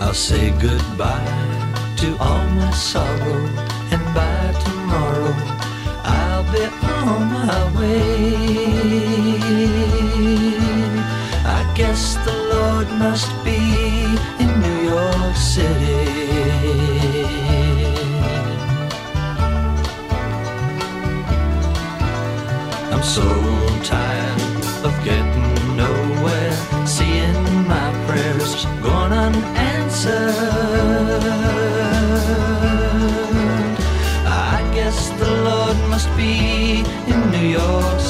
I'll say goodbye to all my sorrow, and by tomorrow I'll be on my way. I guess the Lord must be in New York City. I'm so tired of getting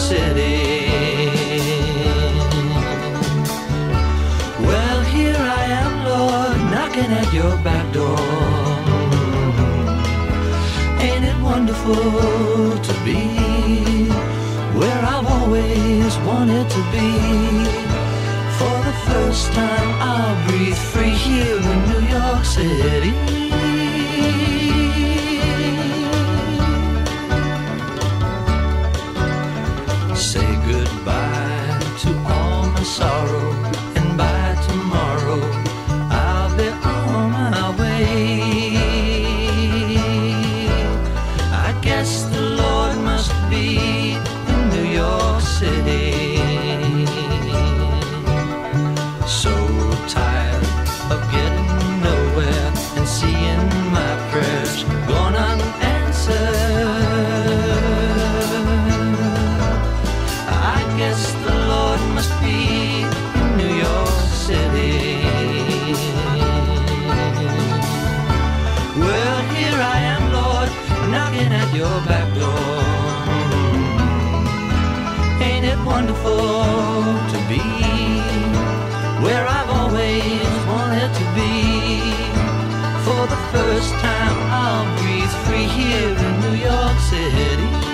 City. Well, here I am, Lord, knocking at your back door. Ain't it wonderful to be where I've always wanted to be? For the first time, I'll breathe free here in New York wonderful to be where I've always wanted to be? For the first time, I'll breathe free here in New York City.